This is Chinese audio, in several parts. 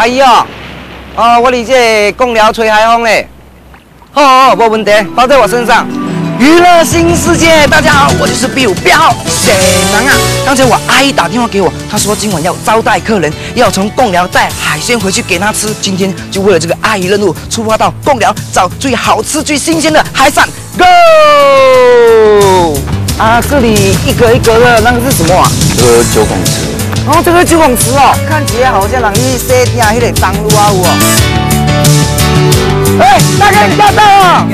阿姨哦，哦，我嚟这贡寮吹海风嘞。好好好，没问题，包在我身上。娱乐新世界，大家好，我就是 Bill 标号沈南啊。刚才我阿姨打电话给我，她说今晚要招待客人，要从贡寮带海鲜回去给她吃。今天就为了这个阿姨任务，出发到贡寮找最好吃、最新鲜的海产。Go！啊，这里一格一格的那个是什么啊？这个九孔池。哦，这个九孔池哦，看起来好像人去洗店迄个当路啊有哦。哎，大哥你到到。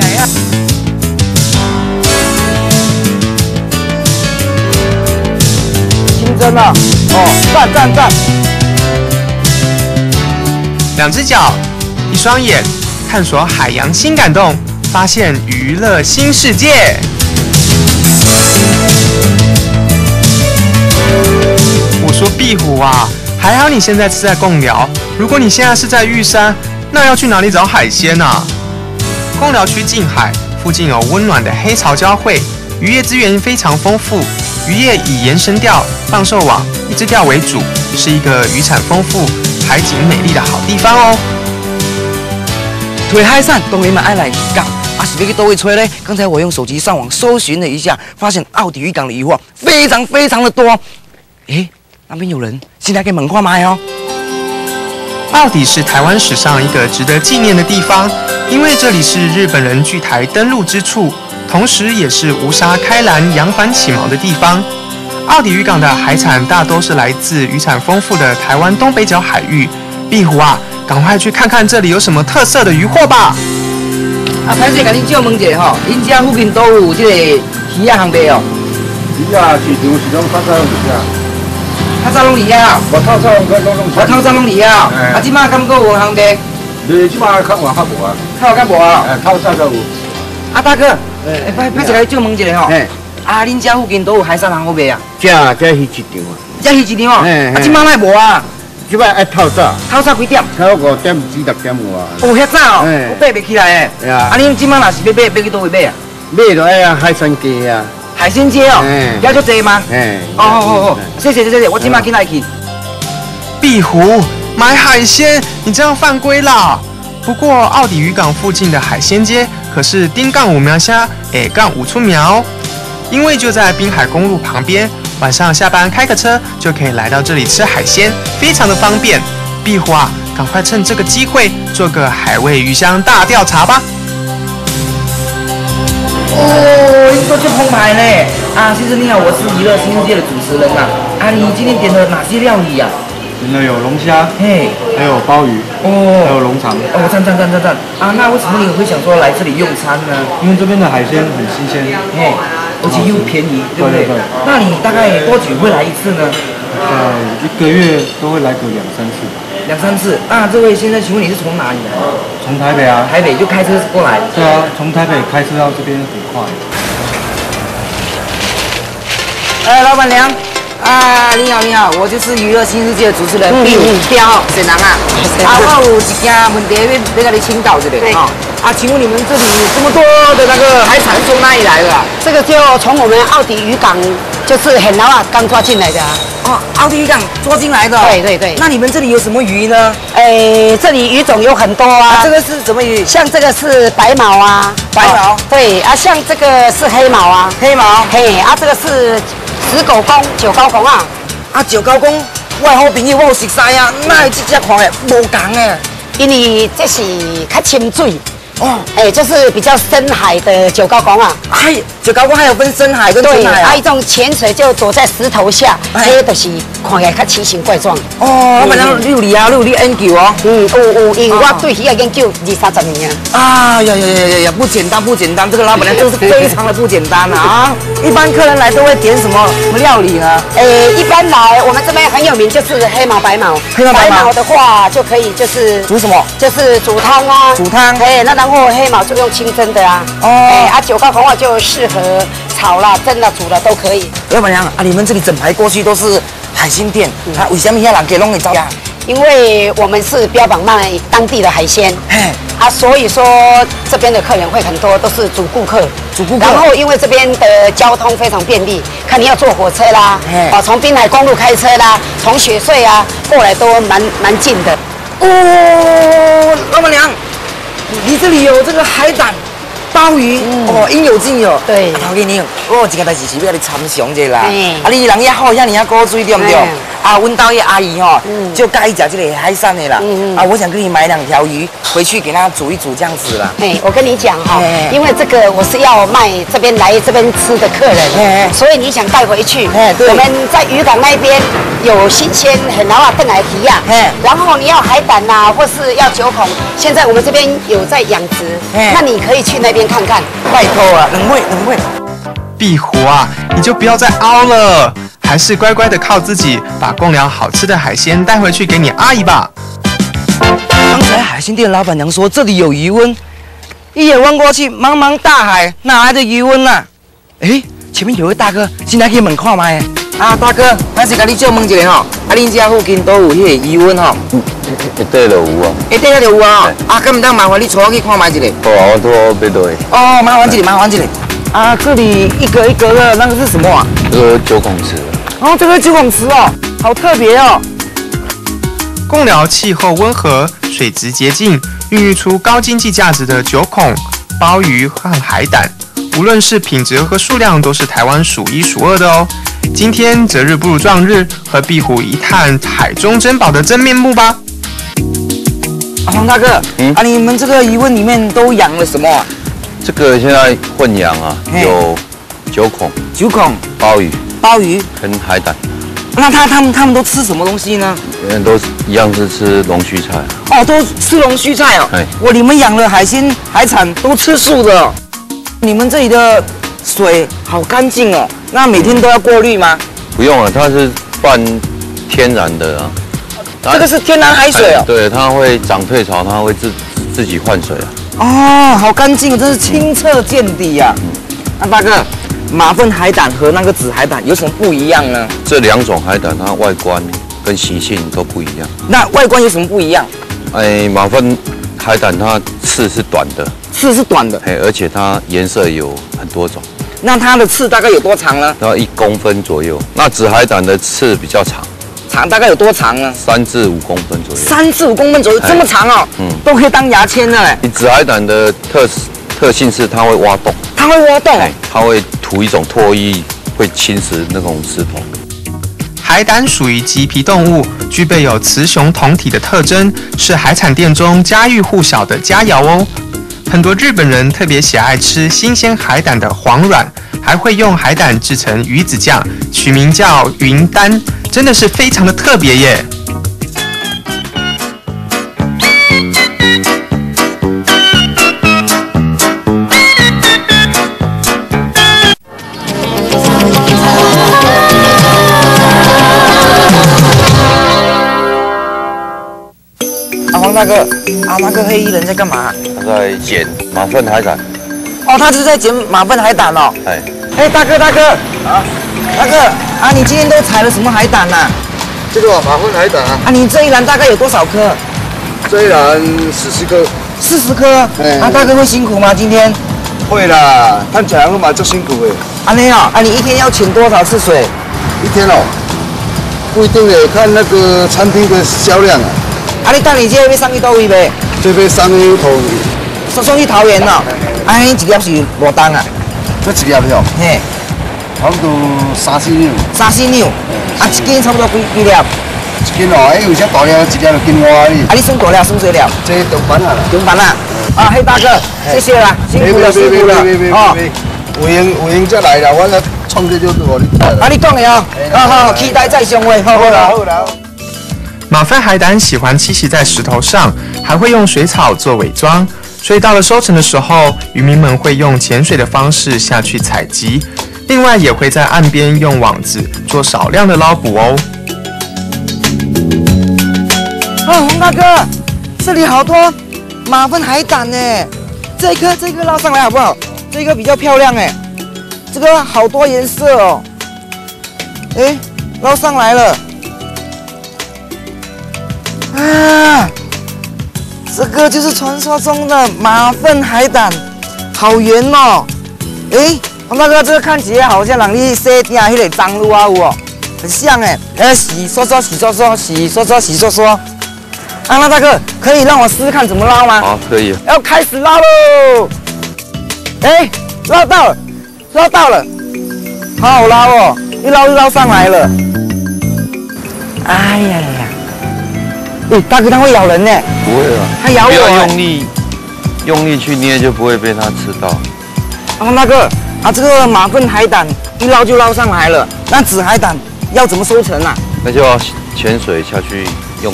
清真啊！哦，赞赞赞！两只脚，一双眼，探索海洋新感动，发现娱乐新世界。我说壁虎啊，还好你现在是在贡寮，如果你现在是在玉山，那要去哪里找海鲜呢？贡寮区近海，附近有温暖的黑潮交汇，渔业资源非常丰富。渔业以延绳钓、放售网、一只钓为主，是一个渔产丰富、海景美丽的好地方哦。吹海扇当然嘛爱来渔港，啊是要去多位吹嘞？刚才我用手机上网搜寻了一下，发现奥迪渔港的渔获非常非常的多。诶，那边有人，进来给门框买哦。奥底是台湾史上一个值得纪念的地方，因为这里是日本人据台登陆之处。同时，也是无沙开兰、扬帆起锚的地方。奥底渔港的海产大多是来自渔产丰富的台湾东北角海域。壁虎啊，赶快去看看这里有什么特色的渔获吧！啊，歹势，甲你借问一下吼，恁家附近都有这个鱼啊行卖哦？鱼啊，市场是拢较早拢离啊，较早拢离啊？我透早拢拢拢我透早拢离啊？啊，即马敢够有行卖？你即马较晚较无啊？较晚较无啊？哎，透早就有。啊，大哥。哎，拍拍起来就问一下吼。哎，啊，恁家附近都有海产行好卖啊？这这鱼市场啊，这鱼市场哦。哎啊，今麦卖无啊？今麦爱透早。透早几点？透五点至六点有啊。哦，遐早哦。哎。我买不起来诶。哎呀。啊，恁今麦若是要买，买去倒位买啊？买就爱啊，海鲜街啊。海鲜街哦。哎。要就这吗？哎。哦哦哦，谢谢谢谢，我今晚进来去。壁虎买海鲜，你这样犯规啦！不过奥迪渔港附近的海鲜街。可是丁杠五苗虾，A 杠五出苗，因为就在滨海公路旁边，晚上下班开个车就可以来到这里吃海鲜，非常的方便。壁虎啊，赶快趁这个机会做个海味鱼香大调查吧！哦，一说就澎湃呢！啊，先生你好，我是娱乐新世界的主持人啊。啊，你今天点了哪些料理呀？点了有龙虾，嘿，还有鲍鱼，哦，还有龙肠，哦，赞赞赞赞赞！啊，那为什么你会想说来这里用餐呢？因为这边的海鲜很新鲜，嘿，而且又便宜，对不对？那你大概多久会来一次呢？呃，一个月都会来个两三次。两三次？那这位先生，请问你是从哪里来？从台北啊。台北就开车过来？对啊，从台北开车到这边很快。哎，老板娘。啊，你好，你好，我就是娱乐新世界的主持人毕彪沈南啊。啊，我有一件问题要要跟你请教一下。啊，啊，请问你们这里这么多的那个海产从哪里来的？这个就从我们奥迪渔港，就是很老啊，刚抓进来的啊。哦，奥迪渔港抓进来的。对对对。那你们这里有什么鱼呢？哎，这里鱼种有很多啊。这个是什么鱼？像这个是白毛啊。白毛。对啊，像这个是黑毛啊。黑毛。嘿啊，这个是。石狗公、九高公啊！啊，九高公，我好朋友，我有熟悉啊。那这只看诶无同诶，因为这是较清水。哦，哎，就是比较深海的九高公啊。还九高公还有分深海跟浅海啊。一种潜水就躲在石头下，这就是看起来较奇形怪状。哦，我本来六里啊，六里研究哦。嗯，有有，因为我对鱼啊研究二三十年啊。啊呀呀呀呀呀，不简单不简单，这个老板娘真是非常的不简单啊。一般客人来都会点什么什么料理呢？诶，一般来我们这边很有名就是黑毛白毛。黑毛白毛的话就可以就是煮什么？就是煮汤啊。煮汤。哎，那然后黑毛就用清蒸的啊。哦。哎，啊九高红啊就适合炒了、蒸了、煮了都可以。老板娘啊，你们这里整排过去都是海鲜店，啊，为什么遐人给弄给招呀？因为我们是标榜卖当地的海鲜，啊，所以说这边的客人会很多，都是主顾客，主顾客。然后因为这边的交通非常便利，看你要坐火车啦，哦，从滨海公路开车啦，从雪穗啊过来都蛮蛮近的。哦，老板娘，你这里有这个海胆、鲍鱼，哦，应有尽有。对。啊头家娘，我有一个代志是要你参详者啦。嘿啊，你人也好，遐尔啊古锥对不对？嘿？啊，阮兜迄阿姨吼嗯，就介意食这个海产的啦。嗯。嗯。啊，我想跟你买两条鱼回去给他煮一煮这样子啦。哎，我跟你讲哈哎，因为这个我是要卖这边来这边吃的客哎人，哎所以你想带回去哎，对。我们在渔港那边有新鲜很老啊，邓来提呀哎，然后你要海胆呐，或是要九孔，现在我们这边有在养殖，哎那你可以去那边看看。拜托啊，两位两位。壁虎啊，你就不要再凹了，还是乖乖的靠自己，把贡寮好吃的海鲜带回去给你阿姨吧。刚才海鲜店老板娘说这里有余温，一眼望过去，茫茫大海哪来的余温呐、哎，前面有位大哥，进来可以门看麦。啊，大哥，还是甲你借问一下吼，啊，恁家附近都有迄个余温吼？一带就有啊。一底下就有啊。啊，敢唔当麻烦你带我去看卖一下？好啊，我都要对。哦，麻烦一下，麻烦一下。啊，这里一格一格的那个是什么啊？这个九孔池，哦，这个九孔池哦，好特别哦。贡寮气候温和，水质洁净，孕育出高经济价值的九孔、鲍鱼和海胆，无论是品质和数量，都是台湾数一数二的哦。今天择日不如撞日，和壁虎一探海中珍宝的真面目吧。啊，黄大哥，嗯啊，你们这个疑问里面都养了什么啊？这个现在混养啊，有九孔、九孔、鲍鱼鲍鱼。跟海胆，那他他们他们都吃什么东西呢？因为都是一样是吃龙须菜。哦，都吃龙须菜哦哎。我你们养了海鲜海产都吃素的哦。你们这里的水好干净哦。那每天都要过滤吗？不用了，它是半天然的啊。这个是天然海水哦。哎对，它会长退潮，它会自自己换水啊。哦，好干净哦，真是清澈见底呀、那大哥，马粪海胆和那个紫海胆有什么不一样呢？这两种海胆，它外观跟习性都不一样。那外观有什么不一样？哎，马粪海胆它刺是短的，刺是短的，哎，而且它颜色有很多种，那它的刺大概有多长呢？要一公分左右。那紫海胆的刺比较长，长大概有多长呢？三至五公分左右。三至五公分左右，哎这么长哦，嗯都可以当牙签了嘞。你紫海胆的特特性是它会挖洞，它会挖洞，哎，它会吐一种唾液，会侵蚀那种石头。海胆属于棘皮动物，具备有雌雄同体的特征，是海产店中家喻户晓的佳肴哦。很多日本人特别喜爱吃新鲜海胆的黄软，还会用海胆制成鱼子酱，取名叫云丹，真的是非常的特别耶。大哥，啊，那个黑衣人在干嘛？他在捡马粪海胆，哦，他就是在捡马粪海胆哦。哎，哎，大哥，大哥，啊，大哥，啊，你今天都采了什么海胆呐、这个马粪海胆啊，啊？你这一篮大概有多少颗？这一篮四十颗。四十颗。哎啊，大哥会辛苦吗？今天？会啦，探起来会嘛，就辛苦的。啊，没有。啊，你一天要请多少次水？一天哦，不一定诶，看那个餐厅的销量啊。啊，你等你这要送去倒位呗？这边三个头，送送去桃园哦。啊，你一粒是偌重啊？这一粒了，嘿，差不多三四两。三四两。啊，一斤差不多几几粒？啊，一斤哦，哎，有些大粒，一粒就斤外哩。你算大粒，算小粒？这中板啊啦。中班啦。啊，黑大哥，谢谢啦，辛苦了，辛苦了。哦，有闲有闲再来啦，我来创这就我你睇啊，你讲的哦。好好，期待再相会。好好啦。好啦。马粪海胆喜欢栖息在石头上，还会用水草做伪装，所以到了收成的时候，渔民们会用潜水的方式下去采集，另外也会在岸边用网子做少量的捞捕哦。啊，洪大哥，这里好多马粪海胆呢，这一颗这一颗捞上来好不好？这个比较漂亮哎，这个好多颜色哦。哎，捞上来了。啊，这个就是传说中的马粪海胆，好圆哦。哎，黄大哥，这个看起来好像让你洗定迄个脏路啊有哦，很像哎。哎，洗刷刷，洗刷刷，洗刷刷，洗刷刷。啊，那大哥可以让我试试看怎么捞吗？好，可以。要开始捞喽！哎，捞到了，捞到了，好好捞哦，一捞就捞上来了。哎呀呀！哎，大哥它会咬人呢。不会啊，它咬我。不要用力，用力去捏就不会被它吃到。啊，大哥啊，这个马粪海胆一捞就捞上来了，那紫海胆要怎么收成啊？那就要潜水下去用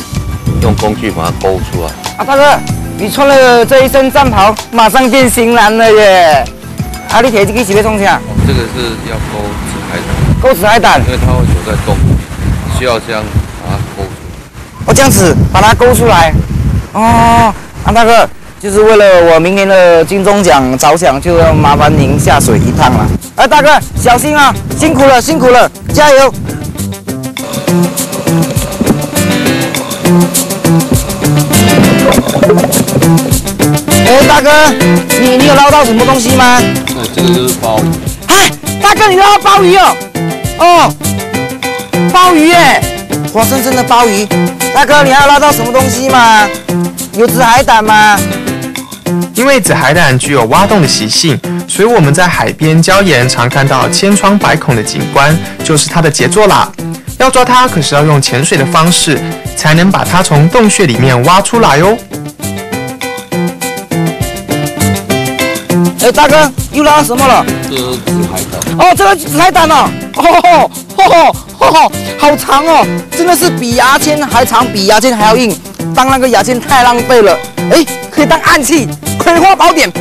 用工具把它勾出来。啊，大哥，你穿了这一身战袍，马上变型男了耶！啊，你铁这个几被冲下？这个是要勾紫海胆，勾紫海胆，因为它会躲在洞里，需要这样。哦，这样子把它勾出来。哦，啊，大哥，就是为了我明年的金钟奖着想，就要麻烦您下水一趟了。哎，大哥，小心啊！辛苦了，辛苦了，加油！哎，大哥，你你有捞到什么东西吗？对，这个就是鲍鱼。哎，大哥，你捞到鲍鱼哦！哦，鲍鱼哎，活生生的鲍鱼。大哥，你还有捞到什么东西吗？有紫海胆吗？因为紫海胆具有挖洞的习性，所以我们在海边礁岩常看到千疮百孔的景观，就是它的杰作啦。要抓它，可是要用潜水的方式，才能把它从洞穴里面挖出来哦。哎，大哥，又捞到什么了？这个紫海胆。哦，这个紫海胆哦，哦吼吼吼吼，好长哦，真的是比牙签还长，比牙签还要硬。当那个牙签太浪费了，哎，可以当暗器，葵花宝典。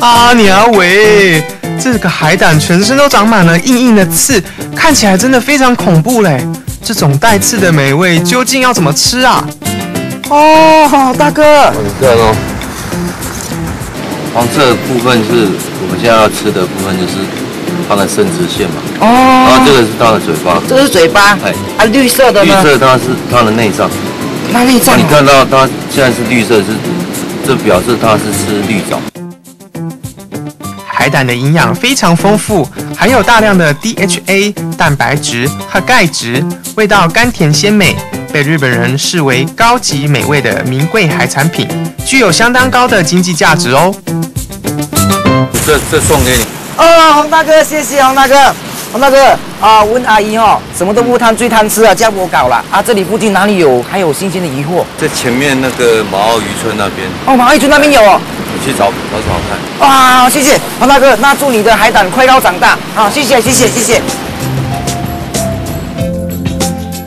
啊，娘喂，这个海胆全身都长满了硬硬的刺，看起来真的非常恐怖嘞。这种带刺的美味究竟要怎么吃啊？哦，大哥，你看哦，黄色的部分是我们现在要吃的部分，就是它的生殖腺嘛。哦，然后这个是它的嘴巴，这是嘴巴，哎啊，绿色的绿？色它是它的内脏。那内脏哦，你看到它现在是绿色，是这表示它是吃绿藻。海胆的营养非常丰富，含有大量的 DHA、蛋白质和钙质，味道甘甜鲜美，被日本人视为高级美味的名贵海产品，具有相当高的经济价值哦。这这送给你。哦，洪大哥，谢谢洪大哥。洪大哥啊，问阿姨哦，什么都不贪，最贪吃啊，叫我搞了啊。这里附近哪里有还有新鲜的鱼货？在前面那个马澳渔村那边，哦，马爱村那边有哦。你去找找找看。啊，谢谢洪大哥，那祝你的海胆快高长大。好，谢谢谢谢谢谢。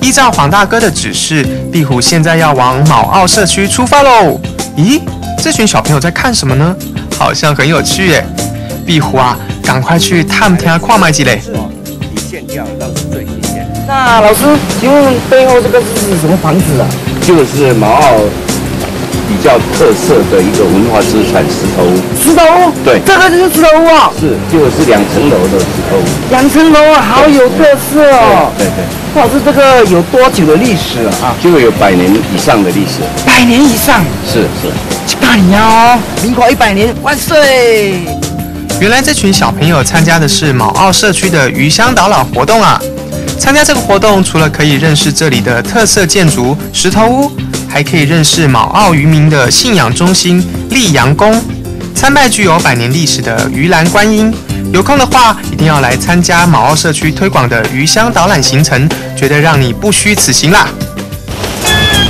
依照黄大哥的指示，壁虎现在要往卯澳社区出发喽。咦，这群小朋友在看什么呢？好像很有趣耶。壁虎啊，赶快去探听跨麦机嘞。离线条倒是最新鲜。那老师，请问背后这个是什么房子啊？这个是毛澳比较特色的一个文化资产石头屋，石头屋。对这个就是石头屋啊，是这个是两层楼的石头屋。两层楼啊，好有特色哦。对对，哇，这这个有多久的历史了啊？这个有百年以上的历史。百年以上。是是。去大年哦，民国一百年万岁！原来这群小朋友参加的是卯澳社区的鱼香导览活动啊！参加这个活动，除了可以认识这里的特色建筑石头屋，还可以认识卯澳渔民的信仰中心溧阳宫，参拜具有百年历史的鱼篮观音。有空的话，一定要来参加卯澳社区推广的鱼香导览行程，绝对让你不虚此行啦！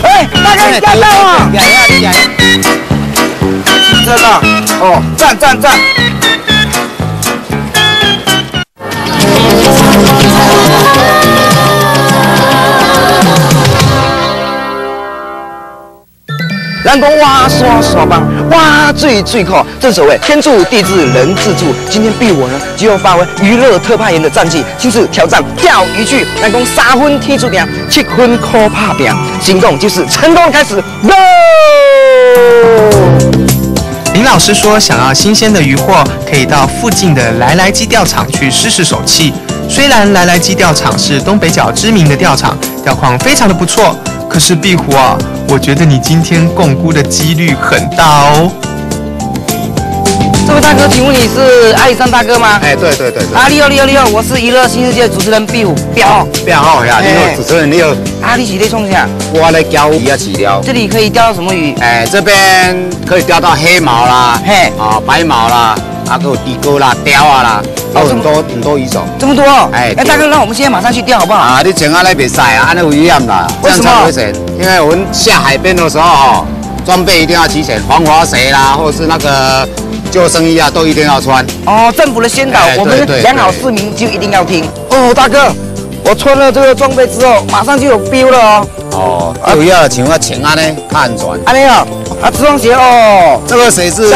哎，大哥你看到啊？呀呀呀！这个哦，赞赞赞！人讲哇刷刷棒，哇最最酷。正所谓天助地至人自助。今天必我呢就要发挥娱乐特派员的战绩，亲自挑战钓鱼去。人讲三分天注定，七分靠打拼，行动就是成功的开始。Go！林老师说，想要新鲜的渔获，可以到附近的来来鸡钓场去试试手气。虽然来来鸡钓场是东北角知名的钓场，钓况非常的不错，可是壁虎啊，我觉得你今天共估的几率很大哦。这位大哥，请问你是阿里山大哥吗？哎，对对对对。啊，你好，你好，你好，我是娱乐新世界主持人壁虎 彪。彪好呀，你好，主持人你好。啊，你几在冲下？我来钓鱼啊，饲料。这里可以钓到什么鱼？哎，这边可以钓到黑毛啦，嘿，啊，白毛啦，啊，有地沟啦，雕啊啦，有很多很多鱼种。这么多？哎，哎，大哥，那我们现在马上去钓好不好？啊，你请阿那边晒啊，安尼危险啦。为什么？因为我们下海边的时候哈，装备一定要齐全，防滑鞋啦，或者是那个。救生衣啊，都一定要穿哦。政府的宣导，我们良好市民就一定要听哦。大哥，我穿了这个装备之后，马上就有 feel 了哦。哦，有要请我请安呢，看安全。安尼啊，啊，这双鞋哦，这个鞋是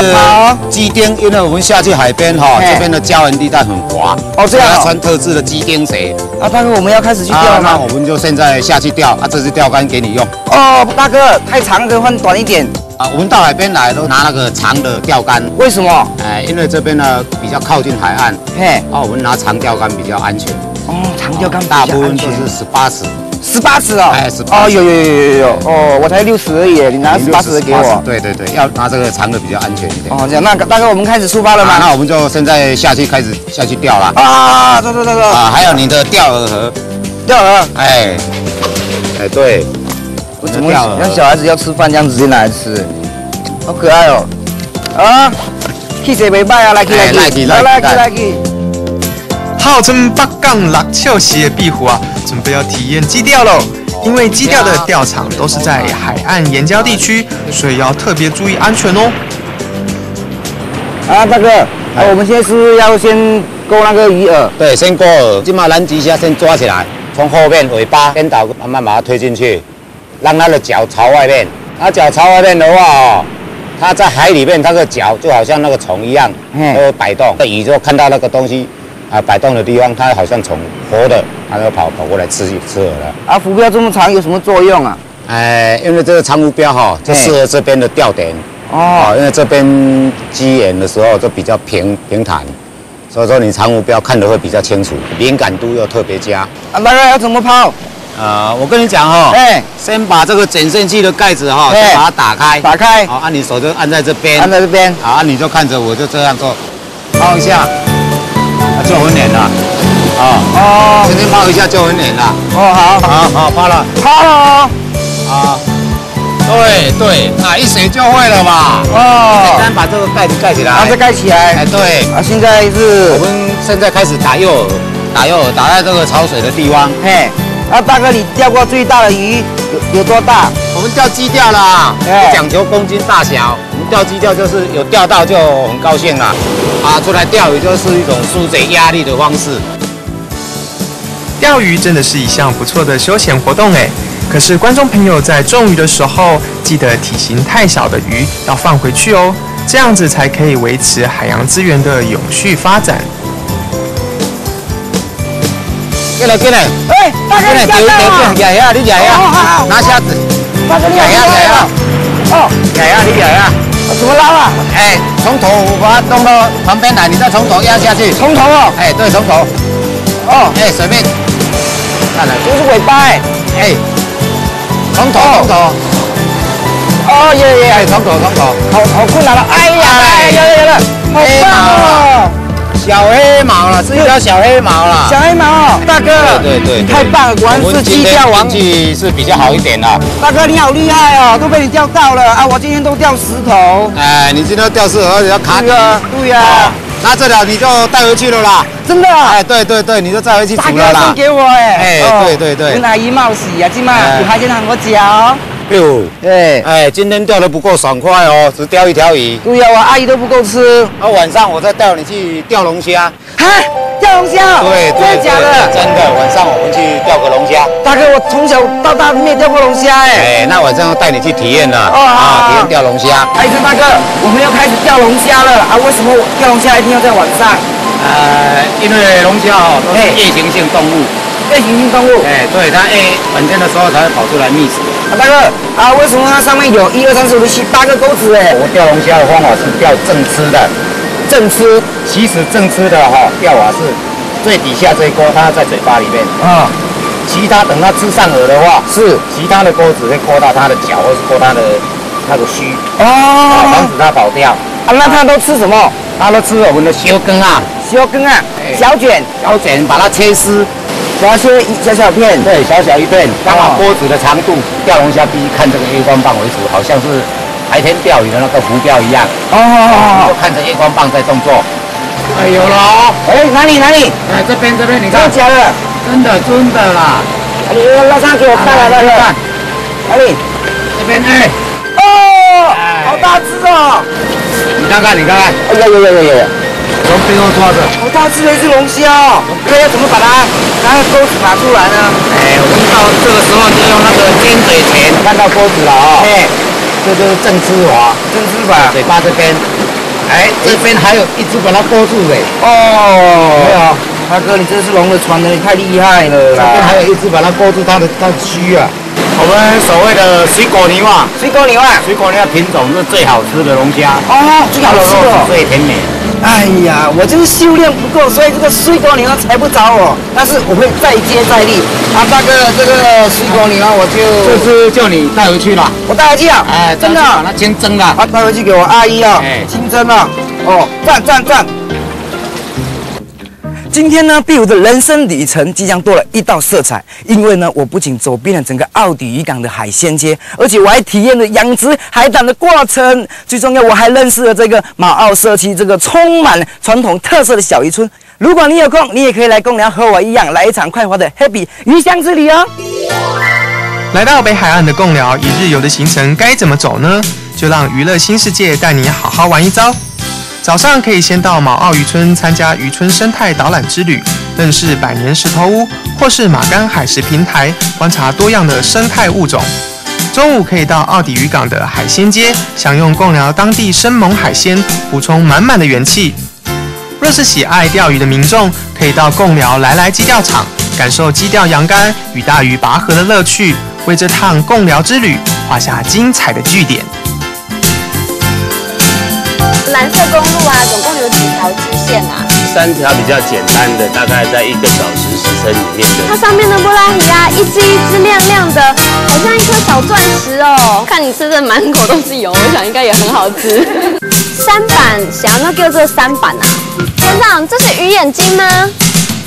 鸡丁，因为我们下去海边哈，这边的胶原地带很滑哦，这样要穿特制的鸡丁鞋。啊，大哥，我们要开始去钓了那我们就现在下去钓啊，这是钓竿给你用。哦，大哥，太长可以换短一点。啊，我们到海边来都拿那个长的钓竿，为什么？哎，因为这边呢比较靠近海岸，嘿，哦，我们拿长钓竿比较安全。哦，长钓竿大部分都是十八尺，十八尺哦，哎，十八。哦，有有有有有有，哦，我才六十而已，你拿十八尺的给我。对对对，要拿这个长的比较安全一点。哦，这样，那大哥我们开始出发了吗？那我们就现在下去开始下去钓了。啊，走走走走。啊，还有你的钓饵盒，钓饵，哎，哎对，我怎么像小孩子要吃饭这样子直接拿来吃？好可爱哦！啊，气势袂歹啊，来去来去来来去来去。号称北港六翘溪的壁虎啊，准备要体验基钓喽。因为基钓的钓场都是在海岸沿礁地区，所以要特别注意安全哦。啊，大哥，啊，我们现在是要先勾那个鱼饵。对，先勾饵，先把南极虾，先抓起来，从后面尾巴颠倒，慢慢把它推进去，让它的脚朝外面。它脚朝外面的话哦。它在海里面，它的脚就好像那个虫一样，会摆动。那鱼就看到那个东西啊摆动的地方，它好像从活的，它就跑跑过来吃吃饵了。啊，浮标这么长有什么作用啊？哎，因为这个长浮标哈，就适合这边的钓点。哦。因为这边基眼的时候就比较平平坦，所以说你长浮标看得会比较清楚，敏感度又特别佳。啊，大概要怎么抛？呃，我跟你讲哈，哎，先把这个减震器的盖子哈，先把它打开，打开，好，按你手就按在这边，按在这边，好，你就看着我就这样做，抛一下，就很黏了，啊，哦，轻轻抛一下就很黏了，哦，好，好，好，抛了，抛了，啊，对对，啊，一水就会了嘛，哦，简单把这个盖子盖起来，把它盖起来，哎，对，啊，现在是，我们现在开始打诱饵，打诱饵，打在这个潮水的地方，嘿。啊，大哥，你钓过最大的鱼有有多大？我们钓鸡钓啦，不讲究公斤大小，钓鸡钓就是有钓到就很高兴了。啊，出来钓鱼就是一种疏解压力的方式。钓鱼真的是一项不错的休闲活动哎，可是观众朋友在中鱼的时候，记得体型太小的鱼要放回去哦，这样子才可以维持海洋资源的永续发展。过来过来，哎，大哥，你下来啊！压压，你压压，拿虾子，大哥，你压压压压，哦，压压你压压，怎么拉啊？哎，从头把它弄到旁边来，你再从头压下去。从头哦？哎，对，从头。哦，哎，随便。看了，这是尾巴哎。哎，从头从头。哦耶耶，从头从头，好好困难了。哎呀，哎呀，有了有了，好棒哦！小黑毛了，是一条小黑毛了。小黑毛，大哥，对对对，太棒了，果然是鸡钓王。运气是比较好一点的。大哥，你好厉害哦，都被你钓到了啊！我今天都钓石头。哎，你今天钓石头，而且要卡哥，对呀。那这条你就带回去了啦。真的？哎，对对对，你就带回去煮了啦。大哥送给我哎。哎，对对对。跟阿姨冒喜啊，今晚有海鲜让我嚼。哟，哎哎，今天钓的不够爽快哦，只钓一条鱼。对呀，我阿姨都不够吃。那晚上我再带你去钓龙虾。哈，钓龙虾？对，真的假的？真的，晚上我们去钓个龙虾。大哥，我从小到大没有钓过龙虾哎。哎，那晚上要带你去体验了。哦啊，体验钓龙虾。海生大哥，我们要开始钓龙虾了啊！为什么钓龙虾一定要在晚上？呃，因为龙虾哦都是夜行性动物。夜行性动物？哎，对，它夜晚间的时候才会跑出来觅食。大哥啊，为什么它上面有一二三四五六七八个钩子？哎，我钓龙虾的方法是钓正吃的，正吃。其实正吃的哈，钓法是最底下这一钩，它在嘴巴里面啊。其他等它吃上饵的话，是其他的钩子会勾到它的脚，或是勾它的那个须哦，防止它跑掉。啊，那它都吃什么？它都吃我们的修根啊，修根啊，小卷，小卷把它切丝，小切小小片，对，小小一片，刚好锅子的长度，钓龙虾比看这个月光棒为主，好像是白天钓鱼的那个浮标一样。哦，就看着月光棒在动作。哎，有了！哎，哪里哪里？哎，这边这边，你看。真的？真的真的啦！你拉上给我看来那个。哪里？这边哎。哦，好大只哦！你看看，你看看。哎呀呀呀呀呀！从背后抓着。好大只的一只龙虾哦！那要怎么把它拿个钩子拿出来呢？哎，我们到这个时候就用那个尖嘴钳，看到钩子了啊！哎，这就是正吃法，正吃法，嘴巴这边。哎，这边还有一只把它勾住嘞！哦，没有，大哥，你这是龙的传人，你太厉害了啦！这边还有一只把它勾住它的它的须啊！我们所谓的水果泥蛙，水果泥蛙，水果泥蛙品种是最好吃的龙虾哦，最好吃的，最甜美。哎呀，我就是修炼不够，所以这个水果泥蛙踩不着我。但是我会再接再厉。啊，大哥，这个水果泥蛙我就这是叫你带回去了，我带回去啊！哎，真的，把它清蒸了，啊，带回去给我阿姨啊，清蒸了。哦，赞赞赞！今天呢，碧如的人生旅程即将多了一道色彩，因为呢，我不仅走遍了整个澳底渔港的海鲜街，而且我还体验了养殖海胆的过程。最重要，我还认识了这个马澳社区这个充满传统特色的小渔村。如果你有空，你也可以来公寮和我一样，来一场快活的 Happy 鱼香之旅哦。来到北海岸的贡寮，一日游的行程该怎么走呢？就让娱乐新世界带你好好玩一遭。早上可以先到毛澳渔村参加渔村生态导览之旅，认识百年石头屋，或是马干海蚀平台，观察多样的生态物种。中午可以到澳底渔港的海鲜街，享用贡寮当地生猛海鲜，补充满满的元气。若是喜爱钓鱼的民众，可以到贡寮来来矶钓场，感受矶钓阳竿与大鱼拔河的乐趣，为这趟贡寮之旅画下精彩的句点。蓝色公路啊，总共有几条支线啊？三条比较简单的，大概在一个小时时程里面的。它上面的波拉鱼啊，一只一只亮亮的，好像一颗小钻石哦。看你吃的满口都是油，我想应该也很好吃。三板，想要叫做三板啊？船长，这是鱼眼睛吗？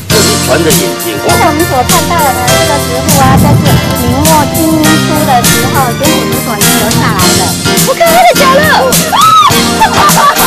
这是船的眼睛。其实我们所看到的这个植物啊，在是明末清初的时候，跟我们所遗留下来的。不可 oh ha ha!